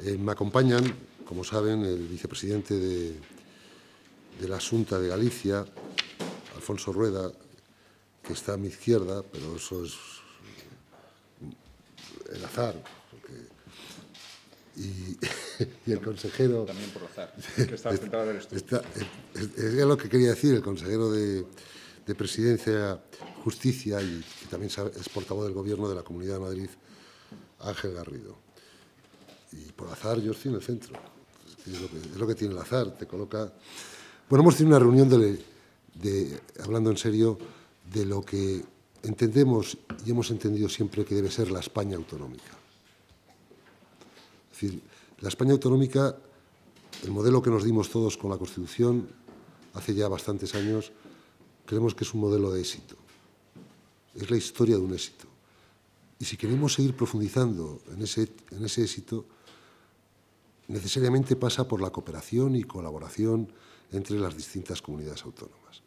Eh, me acompañan, como saben, el vicepresidente de, de la Junta de Galicia, Alfonso Rueda, que está a mi izquierda, pero eso es el azar. y, y, el consejero... También por azar, que estaba sentado en el está, es, es, lo que quería decir, el consejero de, de Presidencia, Justicia y que también es portavoz del Gobierno de la Comunidad de Madrid, Ángel Garrido. Y por azar yo estoy en el centro. Es lo que, tiene el azar, te coloca... Bueno, hemos tenido una reunión de, hablando en serio, de lo que entendemos y hemos entendido siempre que debe ser la España autonómica. Es decir, la España autonómica, el modelo que nos dimos todos con la Constitución hace ya bastantes años, creemos que es un modelo de éxito. Es la historia de un éxito. Y si queremos seguir profundizando en ese, en ese éxito, necesariamente pasa por la cooperación y colaboración entre las distintas comunidades autónomas.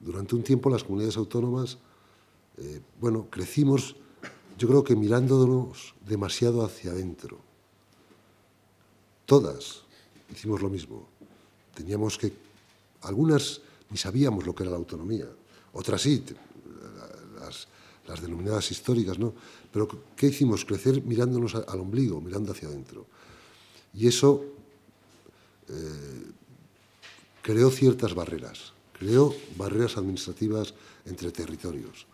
Durante un tiempo las comunidades autónomas, eh, bueno, crecimos, yo creo que mirándonos demasiado hacia adentro. Todas hicimos lo mismo. Teníamos que, algunas ni sabíamos lo que era la autonomía, otras sí, las, las denominadas históricas, ¿no? Pero ¿qué hicimos? Crecer mirándonos al ombligo, mirando hacia adentro. Y eso eh, creó ciertas barreras, creó barreras administrativas entre territorios.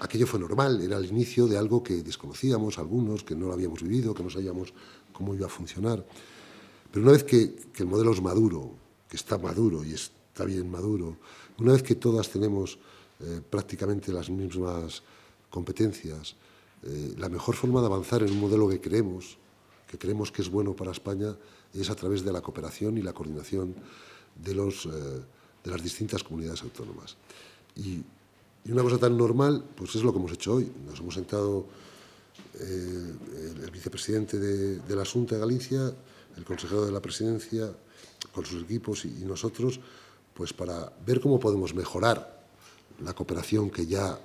Aquello fue normal, era el inicio de algo que desconocíamos algunos, que no lo habíamos vivido, que no sabíamos cómo iba a funcionar. Pero una vez que, que el modelo es maduro, que está maduro y está bien maduro, una vez que todas tenemos eh, prácticamente las mismas competencias, eh, la mejor forma de avanzar en un modelo que creemos, que creemos que es bueno para España, es a través de la cooperación y la coordinación de, los, eh, de las distintas comunidades autónomas. Y, una cosa tan normal, pues es lo que hemos hecho hoy. Nos hemos sentado eh, el, vicepresidente de, de, la Junta de Galicia, el consejero de la presidencia, con sus equipos y, y nosotros, pues para ver cómo podemos mejorar la cooperación que ya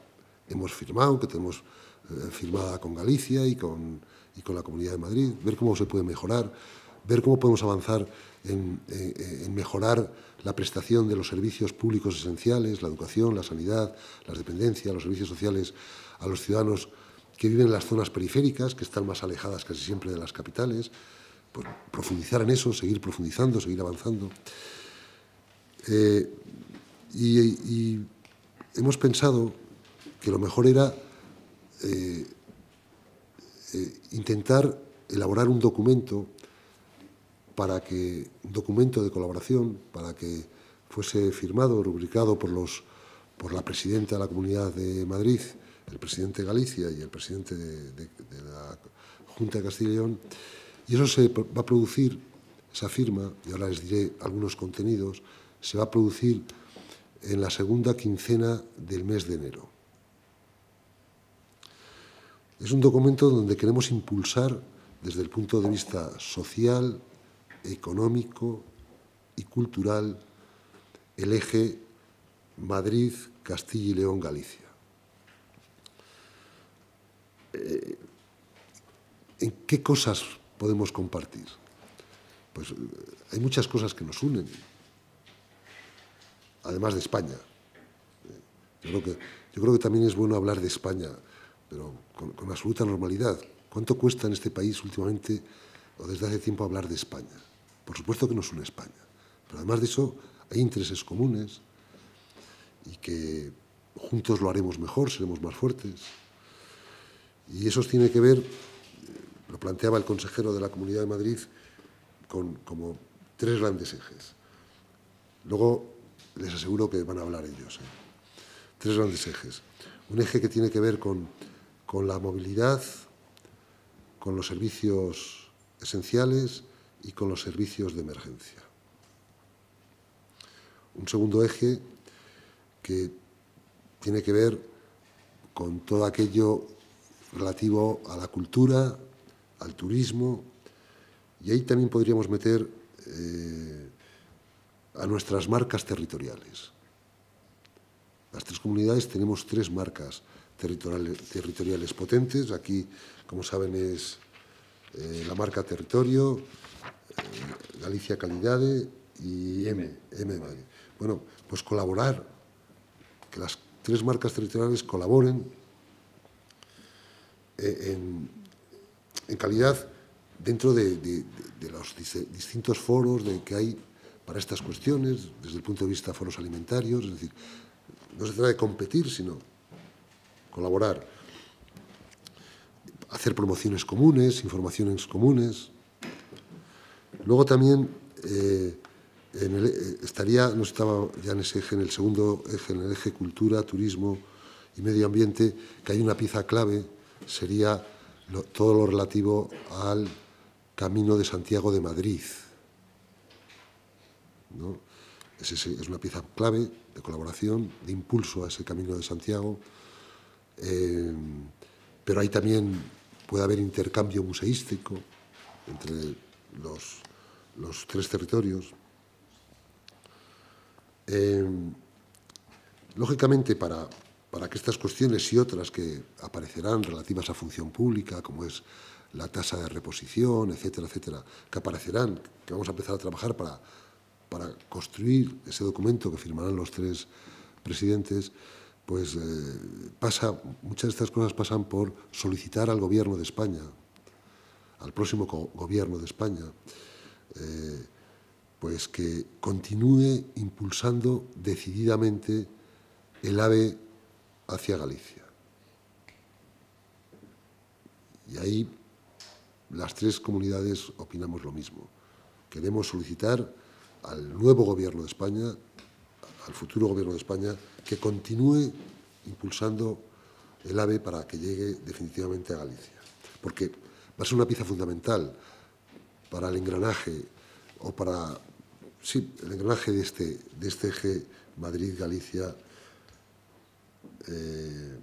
hemos firmado, que tenemos firmada con Galicia y con, y con la Comunidad de Madrid, ver cómo se puede mejorar, ver cómo podemos avanzar en, en, mejorar la prestación de los servicios públicos esenciales, la educación, la sanidad, las dependencias, los servicios sociales a los ciudadanos que viven en las zonas periféricas, que están más alejadas casi siempre de las capitales, pues profundizar en eso, seguir profundizando, seguir avanzando. Eh, y, hemos pensado que lo mejor era eh, eh, intentar elaborar un documento para que un documento de colaboración para que fuese firmado, rubricado por los por la presidenta de la Comunidad de Madrid, el presidente de Galicia y el presidente de, de, de la Junta de Castilla y León, y eso se va a producir, esa firma, y ahora les diré algunos contenidos, se va a producir en la segunda quincena del mes de enero. Es un documento donde queremos impulsar desde el punto de vista social, económico y cultural el eje Madrid, Castilla y León, Galicia. Eh, ¿En qué cosas podemos compartir? Pues eh, hay muchas cosas que nos unen, además de España. Que, yo creo que también es bueno hablar de España, pero con, absoluta normalidad. ¿Cuánto cuesta en este país últimamente o desde hace tiempo hablar de España? Por supuesto que nos une España, pero además de eso hay intereses comunes y que juntos lo haremos mejor, seremos más fuertes. Y eso tiene que ver, lo planteaba el consejero de la Comunidad de Madrid, con como tres grandes ejes. Luego les aseguro que van a hablar ellos. ¿eh? Tres grandes ejes. Un eje que tiene que ver con, con la movilidad, con los servicios esenciales y con los servicios de emergencia. Un segundo eje que tiene que ver con todo aquello relativo a la cultura, al turismo, y ahí también podríamos meter eh, a nuestras marcas territoriales. Las tres comunidades tenemos tres marcas territoriales, territoriales potentes. Aquí, como saben, es eh, la marca Territorio, eh, Galicia Calidade y M, M. Bueno, pues colaborar, que las tres marcas territoriales colaboren eh, en, calidad dentro de, de, de, los distintos foros de que hay para estas cuestiones, desde el punto de vista de foros alimentarios, es decir, no se trata de competir, sino colaborar, hacer promociones comunes, informaciones comunes. Luego también eh, en el, eh, estaría, no estaba ya en ese eje, en el segundo eje, en el eje cultura, turismo y medio ambiente, que hay una pieza clave, sería todo lo relativo al Camino de Santiago de Madrid. ¿no? Es, una pieza clave de colaboración, de impulso a ese Camino de Santiago, eh, pero ahí también puede haber intercambio museístico entre los, los tres territorios. Eh, lógicamente, para, para que estas cuestiones y otras que aparecerán relativas a función pública, como es la tasa de reposición, etcétera, etcétera, que aparecerán, que vamos a empezar a trabajar para, para construir ese documento que firmarán los tres presidentes, pues eh, pasa, muchas de estas cosas pasan por solicitar al gobierno de España, al próximo gobierno de España, eh, pues que continúe impulsando decididamente el AVE hacia Galicia. Y ahí las tres comunidades opinamos lo mismo. Queremos solicitar al nuevo gobierno de España, al futuro gobierno de España, que continúe impulsando el AVE para que llegue definitivamente a Galicia. Porque va a ser una pieza fundamental para el engranaje o para sí, el engranaje de este, de este eje Madrid-Galicia eh,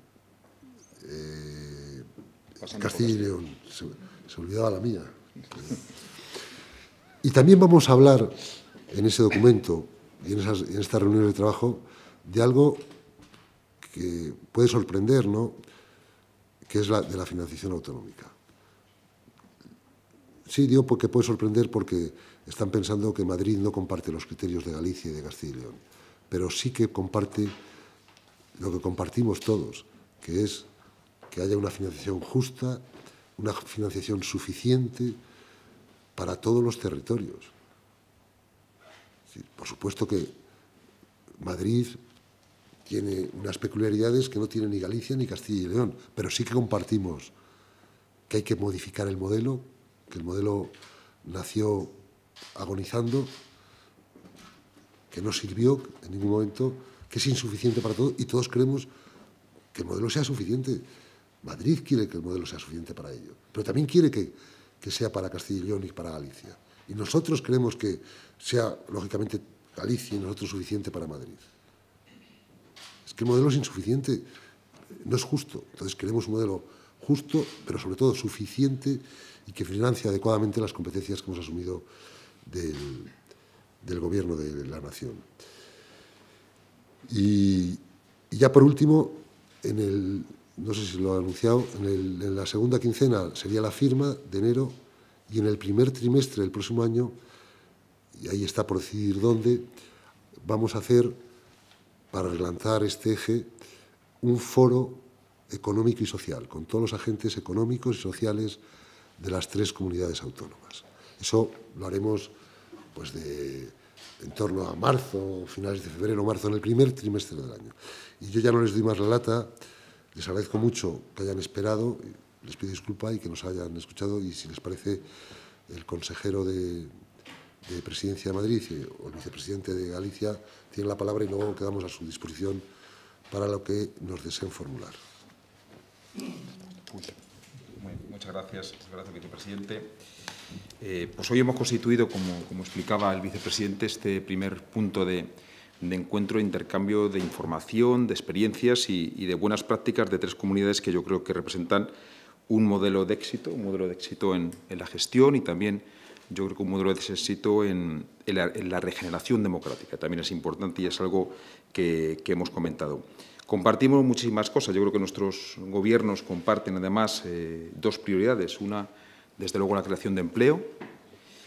eh, Castilla y León. Se, se, olvidaba la mía. Y también vamos a hablar en ese documento y en, esas, en estas reuniones de trabajo de algo que puede sorprender, ¿no? que es la de la financiación autonómica. Sí, digo porque puede sorprender porque están pensando que Madrid no comparte los criterios de Galicia y de Castilla y León, pero sí que comparte lo que compartimos todos, que es que haya una financiación justa, una financiación suficiente para todos los territorios. Por supuesto que Madrid tiene unas peculiaridades que no tiene ni Galicia ni Castilla y León, pero sí que compartimos que hay que modificar el modelo, que el modelo nació agonizando, que no sirvió en ningún momento, que es insuficiente para todo y todos creemos que el modelo sea suficiente. Madrid quiere que el modelo sea suficiente para ello, pero también quiere que sea para Castilla y León y para Galicia. Y nosotros creemos que sea, lógicamente, Galicia y nosotros suficiente para Madrid. Es que el modelo es insuficiente, no es justo. Entonces queremos un modelo justo, pero sobre todo suficiente y que financie adecuadamente las competencias que hemos asumido del, del gobierno de la nación. Y, y, ya por último, en el, no sé si lo ha anunciado, en, el, en la segunda quincena sería la firma de enero y en el primer trimestre del próximo año, y ahí está por decidir dónde, vamos a hacer, para relanzar este eje, un foro económico y social, con todos los agentes económicos y sociales de las tres comunidades autónomas. Eso lo haremos pues, de, en torno a marzo, finales de febrero, marzo, en el primer trimestre del año. Y yo ya no les doy más la lata, les agradezco mucho que hayan esperado, les pido disculpa y que nos hayan escuchado y si les parece el consejero de, de Presidencia de Madrid o el vicepresidente de Galicia tiene la palabra y luego quedamos a su disposición para lo que nos deseen formular. Muchas gracias, gracias vicepresidente. Eh, pues hoy hemos constituido, como, como, explicaba el vicepresidente, este primer punto de, de encuentro, intercambio de información, de experiencias y de buenas prácticas de tres comunidades que yo creo que representan un modelo de éxito, un modelo de éxito en, la gestión y también yo creo que un modelo de éxito en, la, en, la, regeneración democrática. También es importante y es algo que, que, hemos comentado. Compartimos muchísimas cosas. Yo creo que nuestros gobiernos comparten además eh, dos prioridades. Una desde luego, la creación de empleo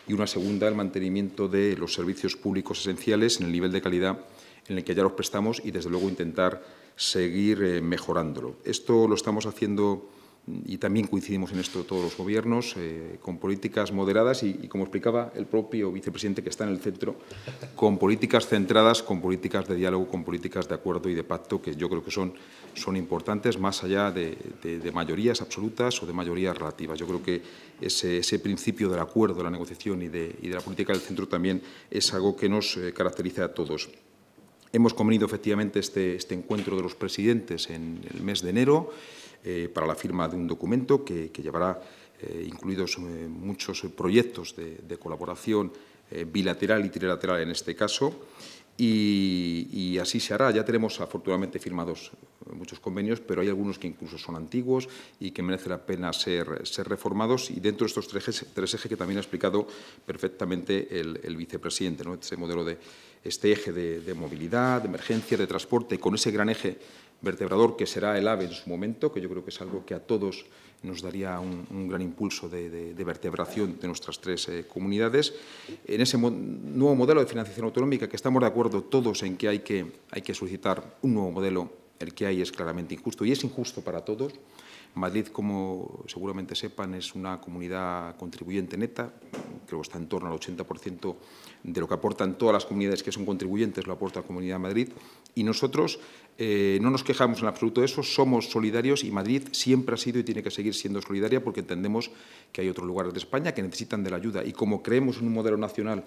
y una segunda, el mantenimiento de los servicios públicos esenciales en el nivel de calidad en el que ya los prestamos y, desde luego, intentar seguir eh, mejorándolo. Esto lo estamos haciendo y también coincidimos en esto todos los gobiernos, eh, con políticas moderadas y, como explicaba el propio vicepresidente que está en el centro, con políticas centradas, con políticas de diálogo, con políticas de acuerdo y de pacto que yo creo que son, son importantes más allá de, mayorías absolutas o de mayorías relativas. Yo creo que ese, ese principio del acuerdo, de la negociación y de, y de, la política del centro también es algo que nos eh, caracteriza a todos. Hemos convenido efectivamente este, este encuentro de los presidentes en el mes de enero eh, para la firma de un documento que, llevará eh, incluidos eh, muchos proyectos de, colaboración bilateral y trilateral en este caso. Y, así se hará. Ya tenemos afortunadamente firmados muchos convenios, pero hay algunos que incluso son antiguos y que merece la pena ser, reformados. Y dentro de estos tres ejes, tres ejes que también ha explicado perfectamente el, vicepresidente, ¿no? este modelo de este eje de, de movilidad, de emergencia, de transporte, con ese gran eje vertebrador que será el AVE en su momento, que yo creo que es algo que a todos nos daría un, gran impulso de, vertebración de nuestras tres eh, comunidades. En ese nuevo modelo de financiación autonómica, que estamos de acuerdo todos en que hay, que hay que solicitar un nuevo modelo, el que hay es claramente injusto y es injusto para todos. Madrid, como seguramente sepan, es una comunidad contribuyente neta, creo que está en torno al 80% de lo que aportan todas las comunidades que son contribuyentes, lo aporta la Comunidad de Madrid, y nosotros eh, no nos quejamos en absoluto de eso, somos solidarios y Madrid siempre ha sido y tiene que seguir siendo solidaria porque entendemos que hay otros lugares de España que necesitan de la ayuda. Y como creemos en un modelo nacional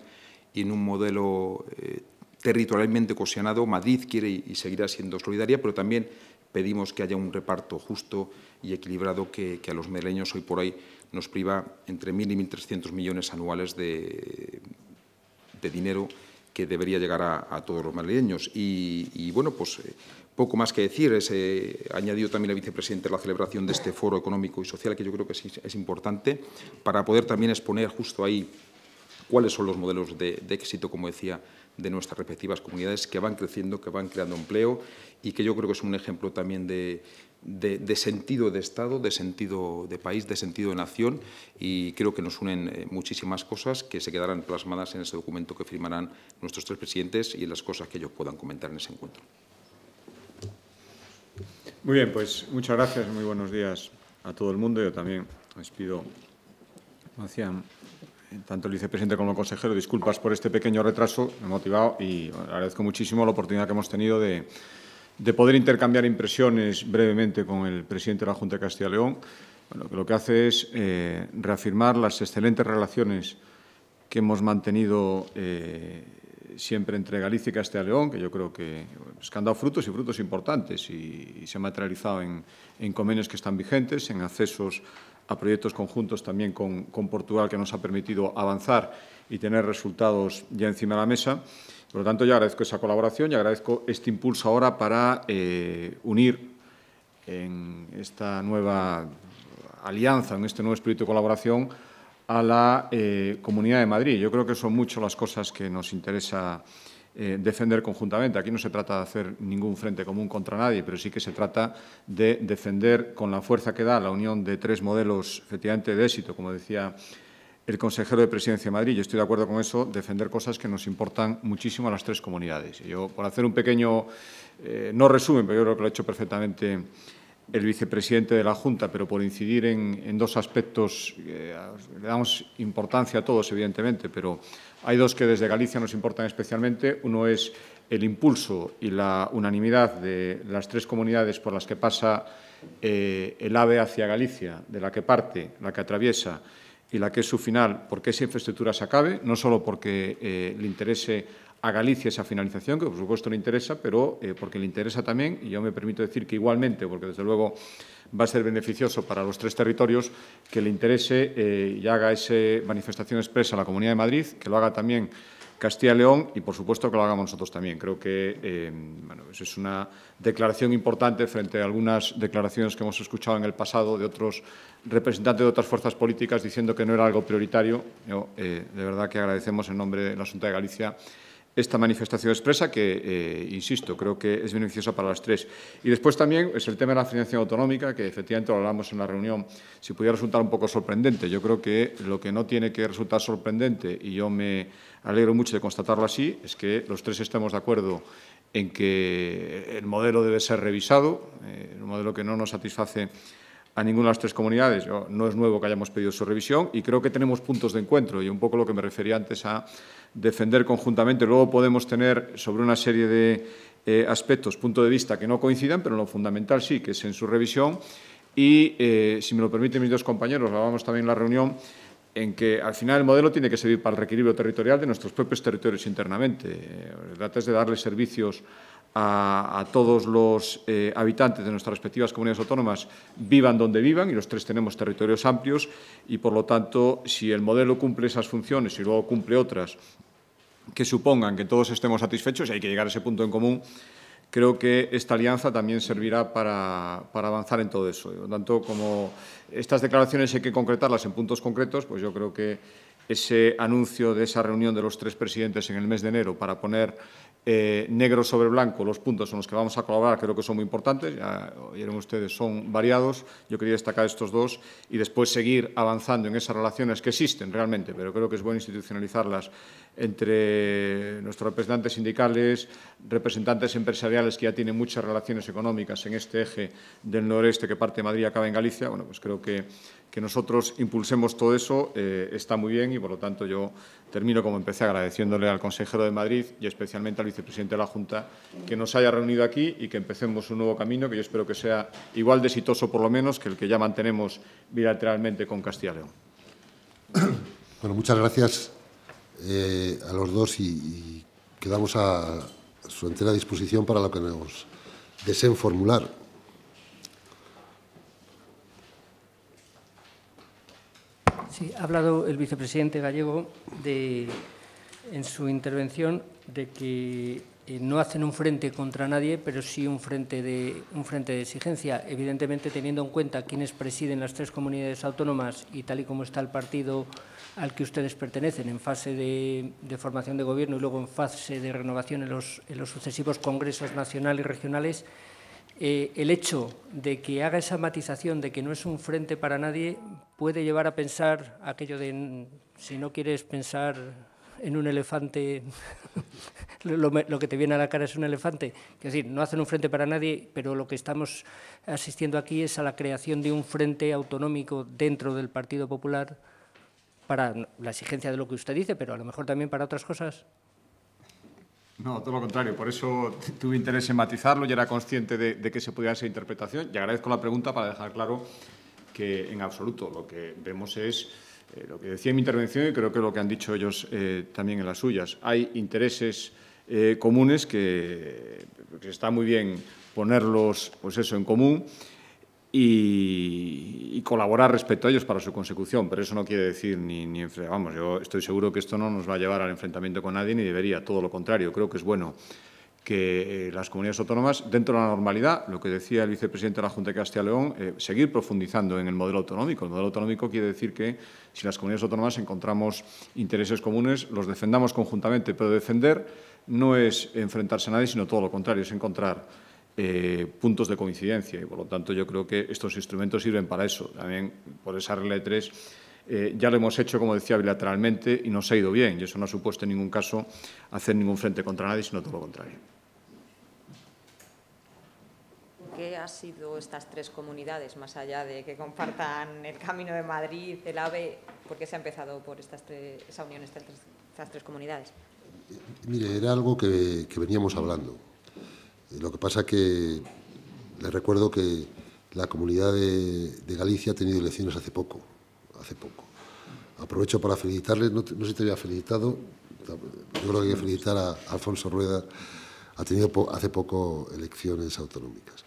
y en un modelo eh, territorialmente cohesionado, Madrid quiere y seguirá siendo solidaria, pero también pedimos que haya un reparto justo y equilibrado que, a los madrileños hoy por hoy nos priva entre 1.000 y 1.300 millones anuales de, dinero que debería llegar a, todos los madrileños. Y, bueno, pues eh, poco más que decir. Es, eh, añadido también el vicepresidente la celebración de este foro económico y social, que yo creo que es, importante, para poder también exponer justo ahí cuáles son los modelos de, de éxito, como decía, de nuestras respectivas comunidades que van creciendo, que van creando empleo y que yo creo que es un ejemplo también de, de, sentido de Estado, de sentido de país, de sentido de nación y creo que nos unen eh, muchísimas cosas que se quedarán plasmadas en ese documento que firmarán nuestros tres presidentes y en las cosas que ellos puedan comentar en ese encuentro. Muy bien, pues muchas gracias, muy buenos días a todo el mundo. Yo también les pido, como decían tanto el vicepresidente como el consejero, disculpas por este pequeño retraso, me he motivado y agradezco muchísimo la oportunidad que hemos tenido de de poder intercambiar impresiones brevemente con el presidente de la Junta de Castilla y León. Lo que hace es eh, reafirmar las excelentes relaciones que hemos mantenido eh, siempre entre Galicia y Castilla y León, que yo creo que, han dado frutos y frutos importantes y, se ha materializado en, convenios que están vigentes, en accesos a proyectos conjuntos también con, con Portugal que nos ha permitido avanzar y tener resultados ya encima de la mesa. Por lo tanto, yo agradezco esa colaboración y agradezco este impulso ahora para eh, unir en esta nueva alianza, en este nuevo espíritu de colaboración, a la eh, Comunidad de Madrid. Yo creo que son muchas las cosas que nos interesa eh, defender conjuntamente. Aquí no se trata de hacer ningún frente común contra nadie, pero sí que se trata de defender con la fuerza que da la unión de tres modelos efectivamente de éxito, como decía el consejero de Presidencia de Madrid, y estoy de acuerdo con eso, defender cosas que nos importan muchísimo a las tres comunidades. yo, por hacer un pequeño, eh, no resumen, pero yo creo que lo ha hecho perfectamente el vicepresidente de la Junta, pero por incidir en, dos aspectos, eh, le damos importancia a todos, evidentemente, pero hay dos que desde Galicia nos importan especialmente. Uno es el impulso y la unanimidad de las tres comunidades por las que pasa eh, el AVE hacia Galicia, de la que parte, la que atraviesa y la que es su final, porque esa infraestructura se acabe, no solo porque eh, le interese a Galicia esa finalización, que por supuesto le interesa, pero eh, porque le interesa también, y yo me permito decir que igualmente, porque desde luego va a ser beneficioso para los tres territorios, que le interese eh, y haga esa manifestación expresa a la Comunidad de Madrid, que lo haga también Castilla y León y, por supuesto, que lo hagamos nosotros también. Creo que bueno, eso es una declaración importante frente a algunas declaraciones que hemos escuchado en el pasado de otros representante de otras fuerzas políticas diciendo que no era algo prioritario. Eh, de verdad que agradecemos en nombre de la Junta de Galicia esta manifestación expresa que, eh, insisto, creo que es beneficiosa para las tres. Y después también es el tema de la financiación autonómica, que efectivamente lo hablamos en la reunión, si pudiera resultar un poco sorprendente. Yo creo que lo que no tiene que resultar sorprendente, y yo me alegro mucho de constatarlo así, es que los tres estemos de acuerdo en que el modelo debe ser revisado, eh, el modelo que no nos satisface a ninguna de las tres comunidades. No es nuevo que hayamos pedido su revisión y creo que tenemos puntos de encuentro y un poco lo que me refería antes a defender conjuntamente. Luego podemos tener sobre una serie de eh, aspectos punto de vista que no coincidan, pero lo fundamental sí, que es en su revisión. Y, eh, si me lo permiten mis dos compañeros, lo vamos también en la reunión, en que al final el modelo tiene que servir para el reequilibrio territorial de nuestros propios territorios internamente. Eh, trata es de darle servicios a, todos los eh, habitantes de nuestras respectivas comunidades autónomas, vivan donde vivan, y los tres tenemos territorios amplios, y por lo tanto, si el modelo cumple esas funciones y luego cumple otras que supongan que todos estemos satisfechos, y hay que llegar a ese punto en común, creo que esta alianza también servirá para, para avanzar en todo eso. Por lo tanto, como estas declaraciones hay que concretarlas en puntos concretos, pues yo creo que ese anuncio de esa reunión de los tres presidentes en el mes de enero para poner eh, negro sobre blanco los puntos en los que vamos a colaborar creo que son muy importantes, ya oyeron ustedes, son variados, yo quería destacar estos dos y después seguir avanzando en esas relaciones que existen realmente, pero creo que es bueno institucionalizarlas entre nuestros representantes sindicales, representantes empresariales que ya tienen muchas relaciones económicas en este eje del noreste que parte de Madrid y acaba en Galicia, bueno, pues creo que, que nosotros impulsemos todo eso eh, está muy bien y, por lo tanto, yo termino como empecé agradeciéndole al consejero de Madrid y especialmente al vicepresidente de la Junta que nos haya reunido aquí y que empecemos un nuevo camino que yo espero que sea igual de exitoso, por lo menos, que el que ya mantenemos bilateralmente con Castilla y León. Bueno, muchas gracias eh, a los dos y, quedamos a su entera disposición para lo que nos deseen formular. Sí, ha hablado el vicepresidente gallego de, en su intervención de que eh, no hacen un frente contra nadie, pero sí un frente, de, un frente de exigencia. Evidentemente, teniendo en cuenta quiénes presiden las tres comunidades autónomas y tal y como está el partido al que ustedes pertenecen en fase de, formación de gobierno y luego en fase de renovación en los, sucesivos congresos nacionales y regionales, eh, el hecho de que haga esa matización de que no es un frente para nadie puede llevar a pensar aquello de si no quieres pensar en un elefante, lo, que te viene a la cara es un elefante. Es decir, no hacen un frente para nadie, pero lo que estamos asistiendo aquí es a la creación de un frente autonómico dentro del Partido Popular para la exigencia de lo que usted dice, pero a lo mejor también para otras cosas. No, todo lo contrario. Por eso tuve interés en matizarlo y era consciente de, que se podía hacer interpretación. Y agradezco la pregunta para dejar claro que en absoluto lo que vemos es eh, lo que decía en mi intervención y creo que lo que han dicho ellos eh, también en las suyas. Hay intereses eh, comunes que, está muy bien ponerlos pues eso, en común y, colaborar respecto a ellos para su consecución, pero eso no quiere decir ni, ni vamos, yo estoy seguro que esto no nos va a llevar al enfrentamiento con nadie ni debería, todo lo contrario, creo que es bueno que eh, las comunidades autónomas, dentro de la normalidad, lo que decía el vicepresidente de la Junta de Castilla y León, eh, seguir profundizando en el modelo autonómico. El modelo autonómico quiere decir que si las comunidades autónomas encontramos intereses comunes, los defendamos conjuntamente, pero defender no es enfrentarse a nadie, sino todo lo contrario, es encontrar eh, puntos de coincidencia y, por lo tanto, yo creo que estos instrumentos sirven para eso. También, por esa regla de tres, eh, ya lo hemos hecho, como decía, bilateralmente y nos ha ido bien. Y eso no ha supuesto en ningún caso hacer ningún frente contra nadie, sino todo lo contrario. ¿Qué ha sido estas tres comunidades, más allá de que compartan el Camino de Madrid, el AVE? ¿Por qué se ha empezado por estas esa unión, estas tres, estas tres comunidades? Mire, era algo que veníamos hablando lo que pasa que le recuerdo que la comunidad de, Galicia ha tenido elecciones hace poco, hace poco. Aprovecho para felicitarles, no, sé si te había felicitado, yo creo que hay que felicitar a Alfonso Rueda, ha tenido hace poco elecciones autonómicas.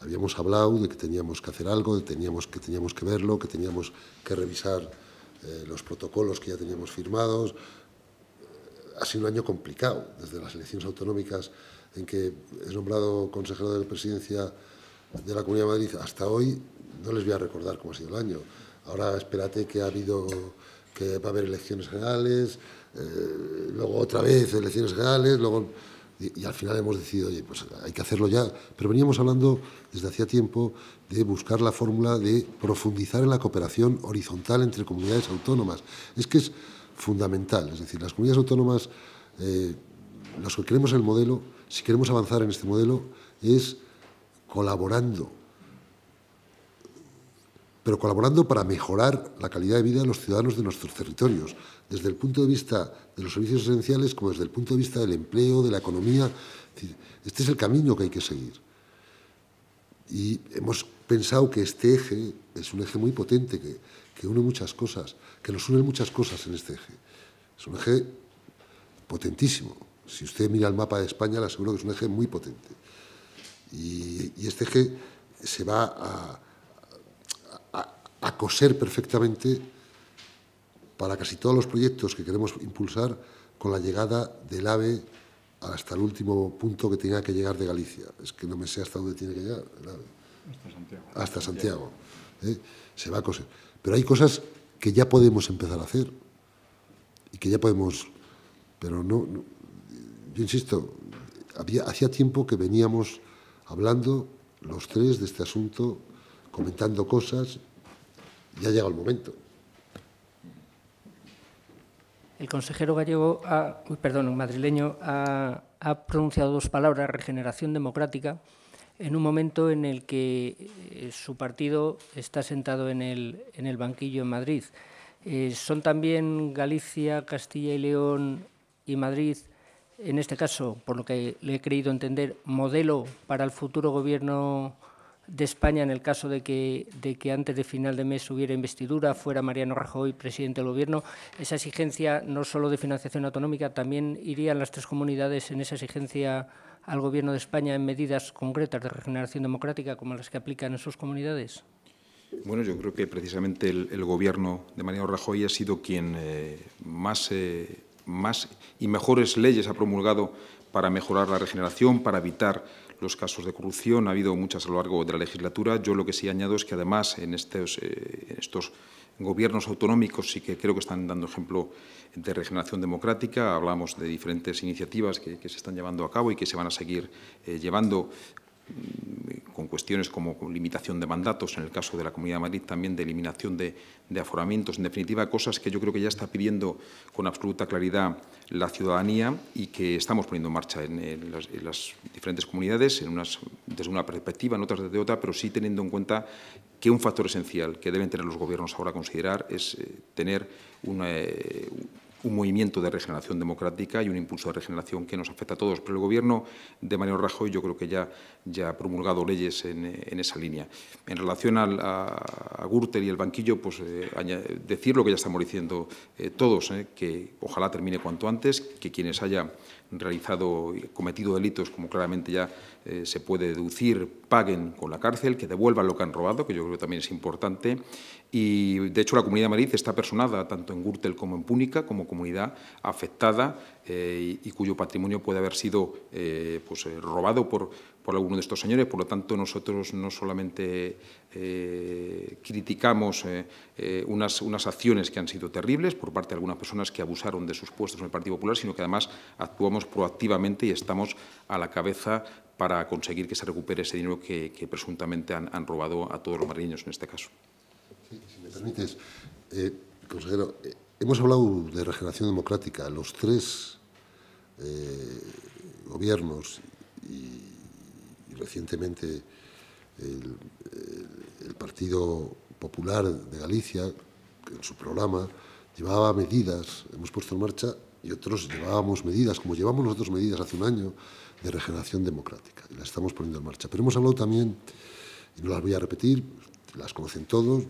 Habíamos hablado de que teníamos que hacer algo, de teníamos, que teníamos que verlo, que teníamos que revisar eh, los protocolos que ya teníamos firmados. Ha sido un año complicado, desde las elecciones autonómicas en que es nombrado consejero de presidencia de la Comunidad de Madrid hasta hoy, no les voy a recordar cómo ha sido el año. Ahora espérate que ha habido que va a haber elecciones generales, eh, luego otra vez elecciones generales, luego y, al final hemos decidido, oye, pues hay que hacerlo ya. Pero veníamos hablando desde hacía tiempo de buscar la fórmula de profundizar en la cooperación horizontal entre comunidades autónomas. Es que es fundamental, es decir, las comunidades autónomas, eh, los que queremos el modelo, si queremos avanzar en este modelo, es colaborando pero colaborando para mejorar la calidad de vida de los ciudadanos de nuestros territorios, desde el punto de vista de los servicios esenciales como desde el punto de vista del empleo, de la economía. Este es el camino que hay que seguir. Y hemos pensado que este eje es un eje muy potente, que, une muchas cosas, que nos une muchas cosas en este eje. Es un eje potentísimo. Si usted mira el mapa de España, le aseguro que es un eje muy potente. Y este eje se va a a coser perfectamente para casi todos los proyectos que queremos impulsar con la llegada del AVE hasta el último punto que tenga que llegar de Galicia. Es que no me sé hasta dónde tiene que llegar el AVE. Hasta Santiago. Hasta Santiago. ¿eh? Se va a coser. Pero hay cosas que ya podemos empezar a hacer y que ya podemos... Pero no... yo insisto, había, hacía tiempo que veníamos hablando los tres de este asunto, comentando cosas ya llega el momento. El consejero gallego, perdón, madrileño, ha, pronunciado dos palabras, regeneración democrática, en un momento en el que eh, su partido está sentado en el, en el banquillo en Madrid. Eh, ¿Son también Galicia, Castilla y León y Madrid, en este caso, por lo que le he creído entender, modelo para el futuro gobierno de España en el caso de que, de que antes de final de mes hubiera investidura, fuera Mariano Rajoy presidente del Gobierno, esa exigencia no solo de financiación autonómica, también irían las tres comunidades en esa exigencia al Gobierno de España en medidas concretas de regeneración democrática como las que aplican en sus comunidades? Bueno, yo creo que precisamente el, Gobierno de Mariano Rajoy ha sido quien eh, más, eh, más y mejores leyes ha promulgado para mejorar la regeneración, para evitar los casos de corrupción. Ha habido muchas a lo largo de la legislatura. Yo lo que sí añado es que además en estos, eh, estos gobiernos autonómicos sí que creo que están dando ejemplo de regeneración democrática. Hablamos de diferentes iniciativas que, se están llevando a cabo y que se van a seguir eh, llevando con cuestiones como limitación de mandatos, en el caso de la Comunidad de Madrid también de eliminación de, aforamientos, en definitiva cosas que yo creo que ya está pidiendo con absoluta claridad la ciudadanía y que estamos poniendo en marcha en, las, diferentes comunidades, en unas, desde una perspectiva, en otras desde otra, pero sí teniendo en cuenta que un factor esencial que deben tener los gobiernos ahora a considerar es eh, tener una, eh, un movimiento de regeneración democrática y un impulso de regeneración que nos afecta a todos. Pero el Gobierno de Mariano Rajoy yo creo que ya, ya ha promulgado leyes en, esa línea. En relación a, a, Gürtel y el banquillo, pues eh, decir lo que ya estamos diciendo eh, todos, eh, que ojalá termine cuanto antes, que quienes hayan realizado cometido delitos, como claramente ya se puede deducir, paguen con la cárcel, que devuelvan lo que han robado, que yo creo que también es importante, y, de hecho, la Comunidad de Madrid está personada tanto en Gürtel como en Púnica como comunidad afectada eh, y, cuyo patrimonio puede haber sido eh, pues, eh, robado por, por alguno de estos señores. Por lo tanto, nosotros no solamente criticamos unas, unas acciones que han sido terribles por parte de algunas personas que abusaron de sus puestos en el Partido Popular, sino que además actuamos proactivamente y estamos a la cabeza para conseguir que se recupere ese dinero que, presuntamente han, robado a todos los madrileños en este caso si me permites, eh, consejero, eh, hemos hablado de regeneración democrática. Los tres eh, gobiernos recientemente el, Partido Popular de Galicia, en su programa llevaba medidas, hemos puesto en marcha, y otros llevábamos medidas, como llevamos nosotros medidas hace un año, de regeneración democrática, y las estamos poniendo en marcha. Pero hemos hablado también, y no las voy a repetir, las conocen todos,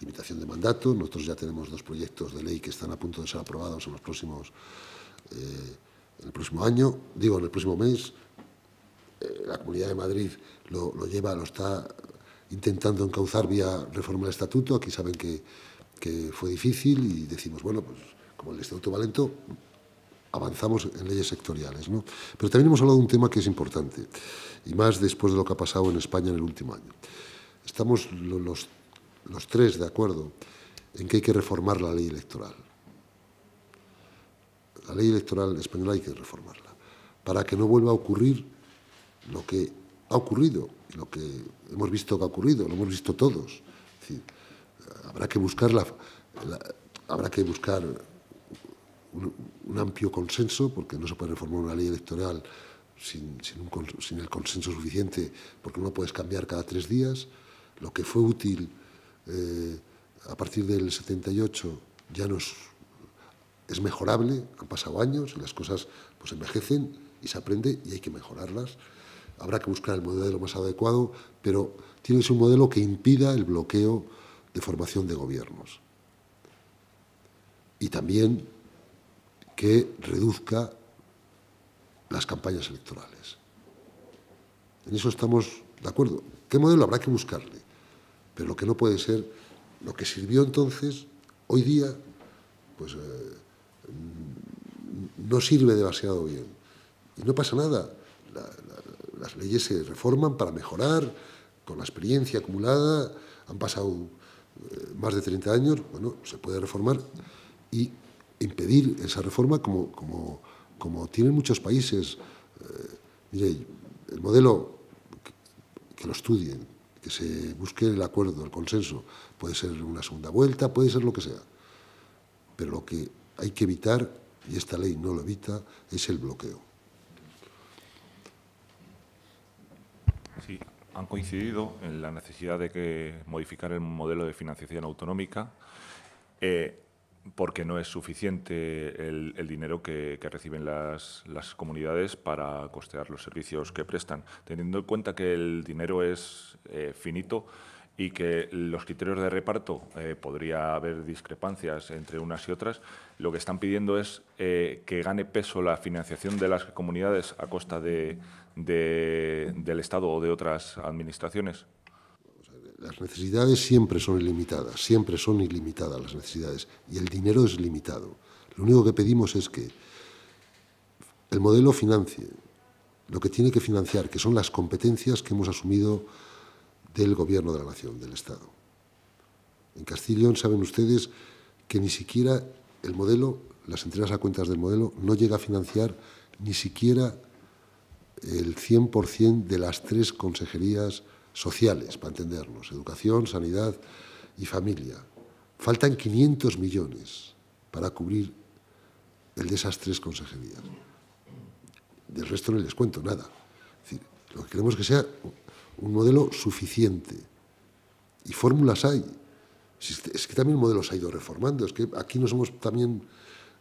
limitación de mandato. Nosotros ya tenemos dos proyectos de ley que están a punto de ser aprobados en los próximos, eh, en el próximo año, digo, en el próximo mes. Eh, la Comunidad de Madrid lo, lleva, lo está intentando encauzar vía reforma del estatuto. Aquí saben que, fue difícil y decimos, bueno, pues como el estatuto va lento, avanzamos en leyes sectoriales. ¿no? Pero también hemos hablado de un tema que es importante, y más después de lo que ha pasado en España en el último año. Estamos los los tres de acuerdo en que hay que reformar la ley electoral. La ley electoral española hay que reformarla para que no vuelva a ocurrir lo que ha ocurrido lo que hemos visto que ha ocurrido, lo hemos visto todos. habrá que buscar habrá que buscar un, amplio consenso, porque no se puede reformar una ley electoral sin, el consenso suficiente, porque no puedes cambiar cada tres días. Lo que fue útil eh, a partir del 78 ya no es, mejorable, han pasado años y las cosas pues envejecen y se aprende y hay que mejorarlas. Habrá que buscar el modelo más adecuado, pero tiene que ser un modelo que impida el bloqueo de formación de gobiernos. Y también que reduzca las campañas electorales. En eso estamos de acuerdo. ¿Qué modelo habrá que buscarle? Pero lo que no puede ser, lo que sirvió entonces, hoy día, pues eh, no sirve demasiado bien. Y no pasa nada. Las leyes se reforman para mejorar, con la experiencia acumulada, han pasado eh, más de 30 años, bueno, se puede reformar y impedir esa reforma como, como, como tienen muchos países. Eh, mire, el modelo, que, lo estudien, que se busque el acuerdo, el consenso, puede ser una segunda vuelta, puede ser lo que sea. Pero lo que hay que evitar, y esta ley no lo evita, es el bloqueo. Sí, han coincidido en la necesidad de que modificar el modelo de financiación autonómica. Eh, porque no es suficiente el, dinero que, reciben las, comunidades para costear los servicios que prestan. Teniendo en cuenta que el dinero es eh, finito y que los criterios de reparto eh, podría haber discrepancias entre unas y otras, lo que están pidiendo es eh, que gane peso la financiación de las comunidades a costa del Estado o de otras administraciones las necesidades siempre son ilimitadas, siempre son ilimitadas las necesidades y el dinero es limitado. Lo único que pedimos es que el modelo financie lo que tiene que financiar, que son las competencias que hemos asumido del Gobierno de la Nación, del Estado. En Castilla saben ustedes que ni siquiera el modelo, las entregas a cuentas del modelo, no llega a financiar ni siquiera el 100% de las tres consejerías sociales, para entendernos, educación, sanidad y familia. Faltan 500 millones para cubrir el de esas tres consejerías. Del resto no les cuento nada. lo que queremos es que sea un modelo suficiente. Y fórmulas hay. Es que también el modelo se ha ido reformando. Es que aquí nos hemos también,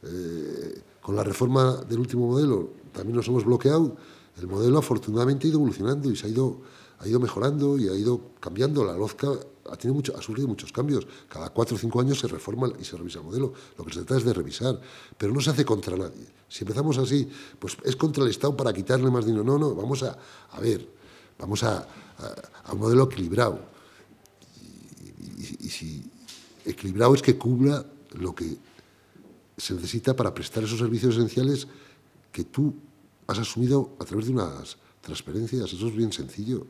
eh, con la reforma del último modelo, también nos hemos bloqueado. El modelo afortunadamente ha ido evolucionando y se ha ido ha ido mejorando y ha ido cambiando. La LOZCA ha, tenido mucho, ha sufrido muchos cambios. Cada cuatro o cinco años se reforma y se revisa el modelo. Lo que se trata es de revisar, pero no se hace contra nadie. Si empezamos así, pues es contra el Estado para quitarle más dinero. No, no, vamos a, a ver, vamos a, a, un modelo equilibrado. Y, y si equilibrado es que cubra lo que se necesita para prestar esos servicios esenciales que tú has asumido a través de unas transferencias. Eso es bien sencillo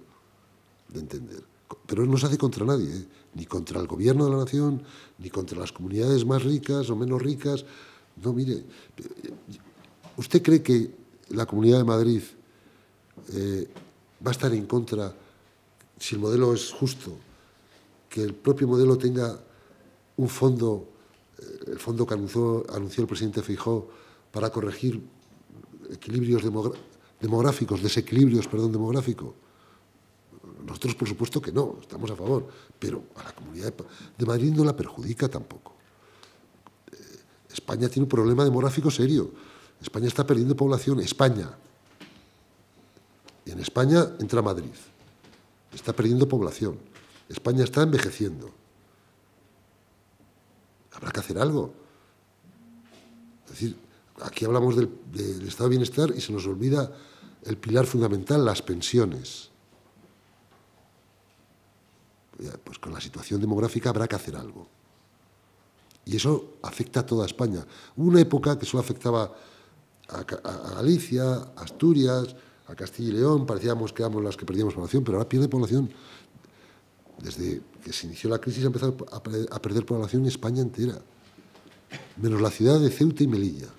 de entender. Pero no se hace contra nadie, ¿eh? ni contra el gobierno de la nación, ni contra las comunidades más ricas o menos ricas. No, mire, ¿usted cree que la Comunidad de Madrid eh, va a estar en contra, si el modelo es justo, que el propio modelo tenga un fondo, eh, el fondo que anunció, anunció el presidente Fijó para corregir equilibrios demográficos, desequilibrios, perdón, demográficos? Nosotros, por supuesto que no, estamos a favor, pero a la Comunidad de Madrid no la perjudica tampoco. Eh, España tiene un problema demográfico serio. España está perdiendo población. España. Y en España entra Madrid. Está perdiendo población. España está envejeciendo. Habrá que hacer algo. Es decir, aquí hablamos del, estado de bienestar y se nos olvida el pilar fundamental, las pensiones pues con la situación demográfica habrá que hacer algo. Y eso afecta a toda España. Hubo una época que solo afectaba a, Galicia, a Asturias, a Castilla y León, parecíamos que éramos las que perdíamos población, pero ahora pierde población desde que se inició la crisis, ha empezado a perder población en España entera, menos la ciudad de Ceuta y Melilla.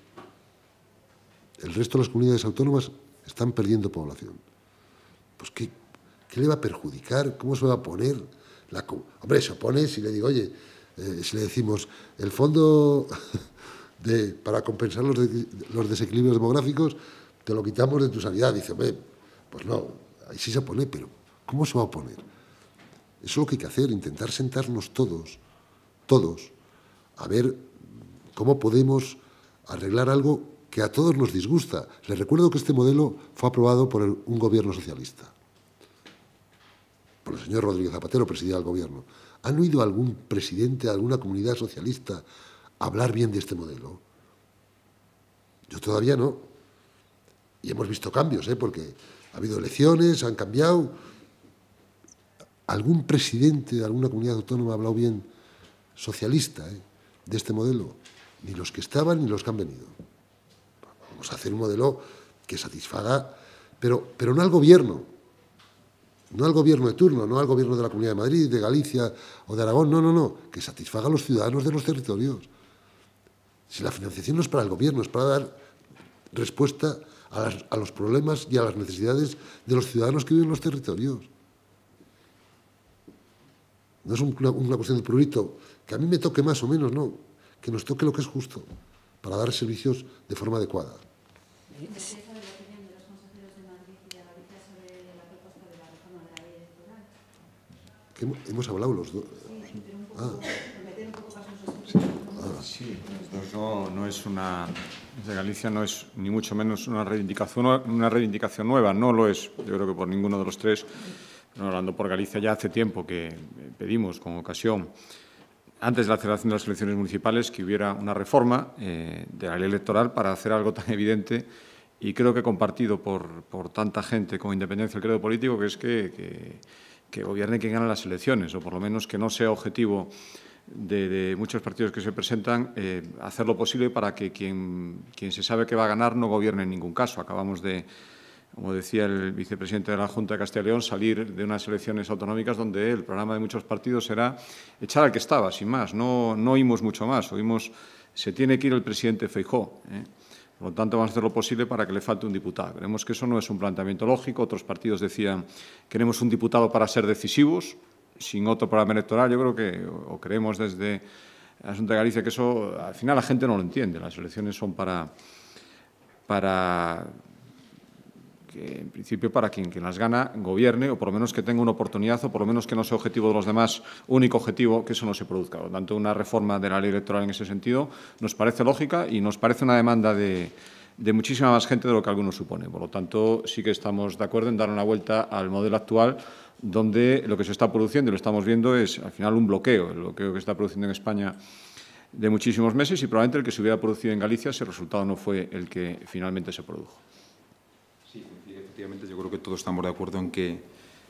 El resto de las comunidades autónomas están perdiendo población. Pues, ¿qué, qué le va a perjudicar? ¿Cómo se va a poner? La, hombre, se opone si le digo, oye, eh, si le decimos, el fondo de, para compensar los, los, desequilibrios demográficos, te lo quitamos de tu sanidad. Dice, hombre, pues no, ahí sí se opone, pero ¿cómo se va a oponer? Eso es lo que hay que hacer, intentar sentarnos todos, todos, a ver cómo podemos arreglar algo que a todos nos disgusta. Les recuerdo que este modelo fue aprobado por un gobierno socialista, por el señor Rodríguez Zapatero, presidía el gobierno. ¿Han oído algún presidente de alguna comunidad socialista hablar bien de este modelo? Yo todavía no. Y hemos visto cambios, ¿eh? porque ha habido elecciones, han cambiado. ¿Algún presidente de alguna comunidad autónoma ha hablado bien socialista ¿eh? de este modelo? Ni los que estaban ni los que han venido. Vamos a hacer un modelo que satisfaga, pero, pero no al gobierno, no al gobierno de turno, no al gobierno de la Comunidad de Madrid, de Galicia o de Aragón, no, no, no, que satisfaga a los ciudadanos de los territorios. Si la financiación no es para el gobierno, es para dar respuesta a, los problemas y a las necesidades de los ciudadanos que viven en los territorios. No es una, una cuestión de prurito, que a mí me toque más o menos, no, que nos toque lo que es justo, para dar servicios de forma adecuada. Que hemos hablado los dos. Ah. Sí, no, no, es una de Galicia no es ni mucho menos una reivindicación una reivindicación nueva, no lo es. Yo creo que por ninguno de los tres. hablando por Galicia ya hace tiempo que pedimos con ocasión antes de la celebración de las elecciones municipales que hubiera una reforma eh, de la ley electoral para hacer algo tan evidente y creo que compartido por, tanta gente con independencia del credo político, que es que, que, que gobierne quien gana las elecciones, o por lo menos que no sea objetivo de, de muchos partidos que se presentan, eh, hacer lo posible para que quien, quien se sabe que va a ganar no gobierne en ningún caso. Acabamos de, como decía el vicepresidente de la Junta de Castilla y León, salir de unas elecciones autonómicas donde el programa de muchos partidos era echar al que estaba, sin más. No, no oímos mucho más. Oímos, se tiene que ir el presidente Feijó. ¿eh? Por lo tanto, vamos a hacer lo posible para que le falte un diputado. Creemos que eso no es un planteamiento lógico. Otros partidos decían, queremos un diputado para ser decisivos, sin otro programa electoral. Yo creo que, o creemos desde el Asunto de Galicia, que eso al final la gente no lo entiende. Las elecciones son para, para en principio para quien, las gana gobierne o por lo menos que tenga una oportunidad o por lo menos que no sea objetivo de los demás, único objetivo, que eso no se produzca. Por lo tanto, una reforma de la ley electoral en ese sentido nos parece lógica y nos parece una demanda de, de muchísima más gente de lo que algunos supone. Por lo tanto, sí que estamos de acuerdo en dar una vuelta al modelo actual donde lo que se está produciendo, y lo estamos viendo, es al final un bloqueo, el bloqueo que se está produciendo en España de muchísimos meses y probablemente el que se hubiera producido en Galicia si el resultado no fue el que finalmente se produjo. Sí, yo creo que todos estamos de acuerdo en que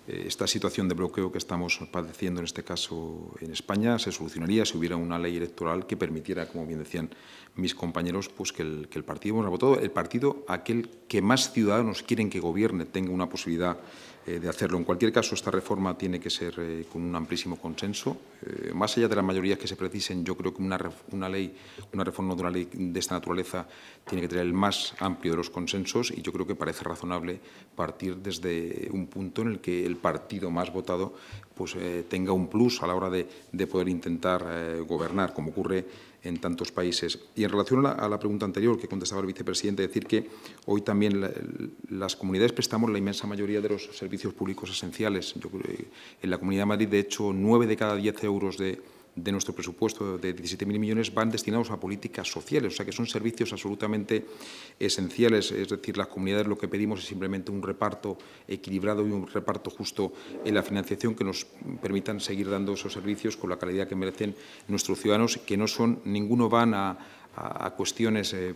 eh, esta situación de bloqueo que estamos padeciendo en este caso en España se solucionaría si hubiera una ley electoral que permitiera, como bien decían mis compañeros, pues que el, partido, bueno, todo el partido, aquel que más ciudadanos quieren que gobierne, tenga una posibilidad de hacerlo. En cualquier caso, esta reforma tiene que ser eh, con un amplísimo consenso. Eh, más allá de las mayorías que se precisen, yo creo que una, una, ley, una reforma de una ley de esta naturaleza tiene que tener el más amplio de los consensos y yo creo que parece razonable partir desde un punto en el que el partido más votado pues, tenga un plus a la hora de, de poder intentar gobernar, como ocurre en tantos países. Y en relación a la, pregunta anterior que contestaba el vicepresidente, decir que hoy también las comunidades prestamos la inmensa mayoría de los servicios públicos esenciales. Yo, en la Comunidad de Madrid, de hecho, nueve de cada diez euros de de nuestro presupuesto de 17.000 millones van destinados a políticas sociales, o sea que son servicios absolutamente esenciales. Es decir, las comunidades lo que pedimos es simplemente un reparto equilibrado y un reparto justo en la financiación que nos permitan seguir dando esos servicios con la calidad que merecen nuestros ciudadanos, que no son, ninguno van a, cuestiones eh,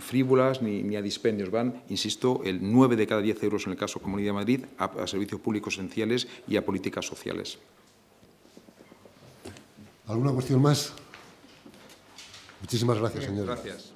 frívolas ni, a dispendios. Van, insisto, el 9 de cada 10 euros en el caso Comunidad de Madrid a servicios públicos esenciales y a políticas sociales. ¿Alguna cuestión más? Muchísimas gracias, señor. Gracias.